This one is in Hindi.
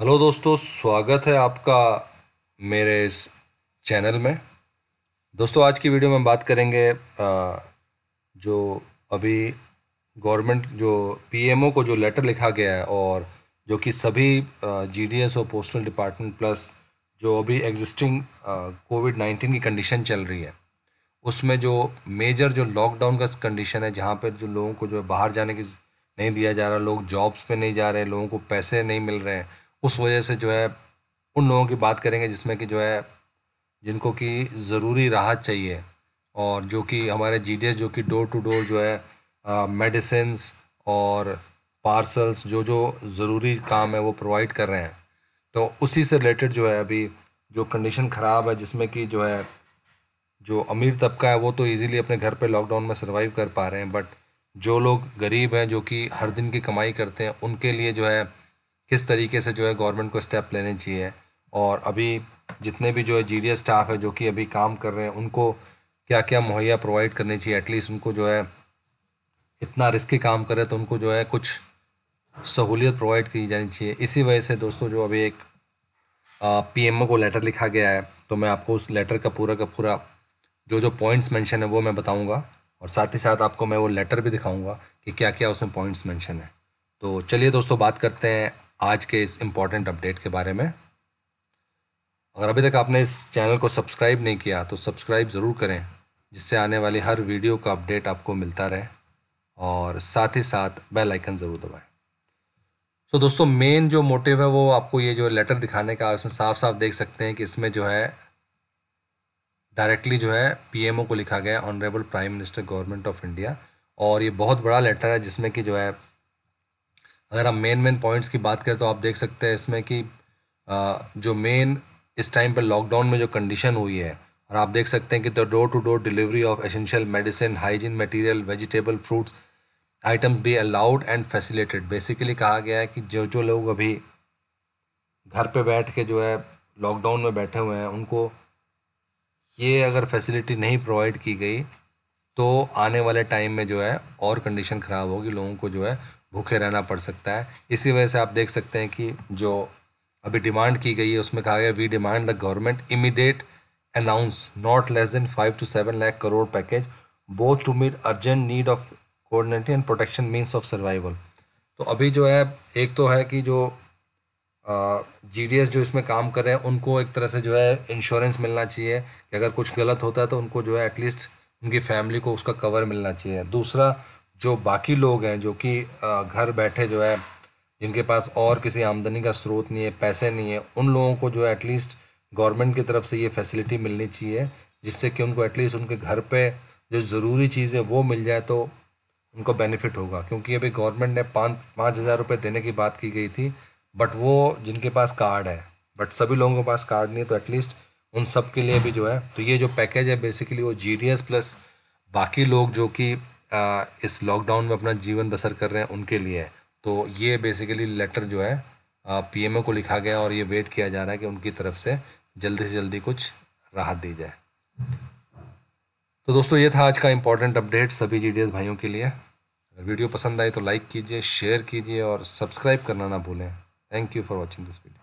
हेलो दोस्तों, स्वागत है आपका मेरे इस चैनल में। दोस्तों, आज की वीडियो में बात करेंगे जो अभी गवर्नमेंट, जो पीएमओ को जो लेटर लिखा गया है और जो कि सभी जीडीएस और पोस्टल डिपार्टमेंट प्लस जो अभी एग्जिस्टिंग कोविड नाइन्टीन की कंडीशन चल रही है, उसमें जो मेजर जो लॉकडाउन का कंडीशन है, जहाँ पर जो लोगों को जो है बाहर जाने की नहीं दिया जा रहा, लोग जॉब्स पे नहीं जा रहे, लोगों को पैसे नहीं मिल रहे हैं उस वजह से जो है, उन लोगों की बात करेंगे जिसमें कि जो है, जिनको कि ज़रूरी राहत चाहिए। और जो कि हमारे जीडीएस जो कि डोर टू डोर जो है मेडिसिन और पार्सल्स जो जो ज़रूरी काम है वो प्रोवाइड कर रहे हैं। तो उसी से रिलेटेड जो है अभी जो कंडीशन ख़राब है जिसमें कि जो है, जो अमीर तबका है वो तो इजीली अपने घर पे लॉकडाउन में सरवाइव कर पा रहे हैं। बट जो लोग गरीब हैं जो कि हर दिन की कमाई करते हैं, उनके लिए जो है किस तरीके से जो है गवर्नमेंट को स्टेप लेने चाहिए और अभी जितने भी जो है जी स्टाफ है जो कि अभी काम कर रहे हैं, उनको क्या क्या मुहैया प्रोवाइड करनी चाहिए? एटलीस्ट उनको जो है इतना रिस्की काम करे तो उनको जो है कुछ सहूलियत प्रोवाइड की जानी चाहिए। इसी वजह से दोस्तों जो अभी एक पीएमओ को लेटर लिखा गया है तो मैं आपको उस लेटर का पूरा का पूरा जो जो पॉइंट्स मेंशन है वो मैं बताऊँगा और साथ ही साथ आपको मैं वो लेटर भी दिखाऊँगा कि क्या क्या उसमें पॉइंट्स मेंशन है। तो चलिए दोस्तों बात करते हैं आज के इस इंपॉर्टेंट अपडेट के बारे में। अगर अभी तक आपने इस चैनल को सब्सक्राइब नहीं किया तो सब्सक्राइब ज़रूर करें, जिससे आने वाली हर वीडियो का अपडेट आपको मिलता रहे, और साथ ही साथ बेल आइकन ज़रूर दबाएँ। तो दोस्तों मेन जो मोटिव है, वो आपको ये जो लेटर दिखाने का, उसमें साफ़ साफ़ देख सकते हैं कि इसमें जो है डायरेक्टली जो है पीएमओ को लिखा गया honourable prime minister government of India और ये बहुत बड़ा लेटर है, जिसमें कि जो है अगर हम मेन मेन पॉइंट्स की बात करें तो आप देख सकते हैं इसमें कि जो मेन इस टाइम पर लॉकडाउन में जो कंडीशन हुई है, और आप देख सकते हैं कि the door to door delivery of essential medicine hygiene material vegetable fruits items be allowed and facilitated basically कहा गया है कि जो जो लोग अभी घर पे बैठ के जो है लॉकडाउन में बैठे हुए हैं, उनको ये अगर फैसिलिटी नहीं प्रोवाइड की गई तो आने वाले टाइम में जो है और कंडीशन ख़राब होगी, लोगों को जो है भूखे रहना पड़ सकता है। इसी वजह से आप देख सकते हैं कि जो अभी डिमांड की गई है, उसमें कहा गया we demand the government immediate announce not less than five to seven lakh crore package both to meet urgent need of coordinative and protection means of survival तो अभी जो है, एक तो है कि जो जी डी एस जो इसमें काम कर रहे हैं, उनको एक तरह से जो है इंश्योरेंस मिलना चाहिए कि अगर कुछ गलत होता है तो उनको जो है एटलीस्ट उनकी फैमिली को उसका कवर मिलना चाहिए। दूसरा जो बाकी लोग हैं, जो कि घर बैठे जो है, जिनके पास और किसी आमदनी का स्रोत नहीं है, पैसे नहीं है, उन लोगों को जो है एटलीस्ट गवर्नमेंट की तरफ़ से ये फैसिलिटी मिलनी चाहिए, जिससे कि उनको एटलीस्ट उनके घर पे जो ज़रूरी चीज़ें वो मिल जाए तो उनको बेनिफिट होगा। क्योंकि अभी गवर्नमेंट ने पाँच पाँच हज़ार रुपये देने की बात की गई थी बट वो जिनके पास कार्ड है बट सभी लोगों के पास कार्ड नहीं है तो एटलीस्ट उन सब के लिए भी जो है तो ये जो पैकेज है बेसिकली वो जी प्लस बाकी लोग जो कि इस लॉकडाउन में अपना जीवन बसर कर रहे हैं उनके लिए तो ये बेसिकली लेटर जो है पीएमओ को लिखा गया और ये वेट किया जा रहा है कि उनकी तरफ़ से जल्दी से जल्दी कुछ राहत दी जाए। तो दोस्तों, ये था आज का इम्पोर्टेंट अपडेट सभी जीडीएस भाइयों के लिए। अगर वीडियो पसंद आई तो लाइक कीजिए शेयर कीजिए और सब्सक्राइब करना ना भूलें। Thank you for watching this video